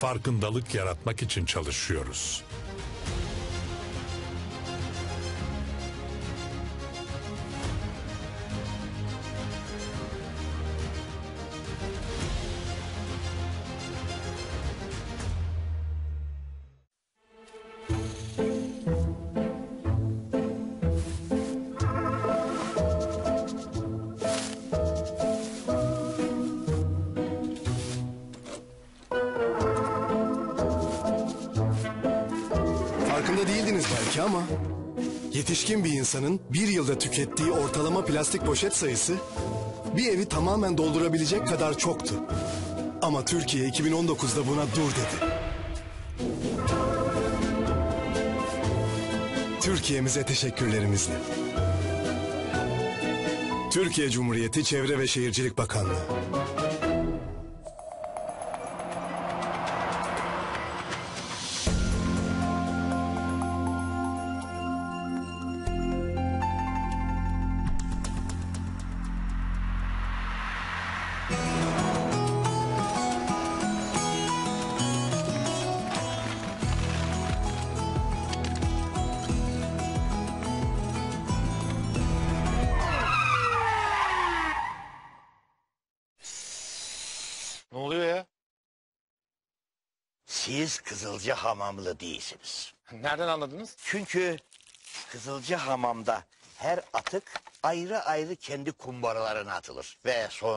farkındalık yaratmak için çalışıyoruz. Farkında değildiniz belki ama yetişkin bir insanın bir yılda tükettiği ortalama plastik poşet sayısı bir evi tamamen doldurabilecek kadar çoktu. Ama Türkiye 2019'da buna dur dedi. Türkiye'mize teşekkürlerimizle. Türkiye Cumhuriyeti Çevre ve Şehircilik Bakanlığı. Siz Kızılcı Hamamlı değilsiniz. Nereden anladınız? Çünkü Kızılcı Hamam'da her atık ayrı ayrı kendi kumbaralarına atılır. Ve sonra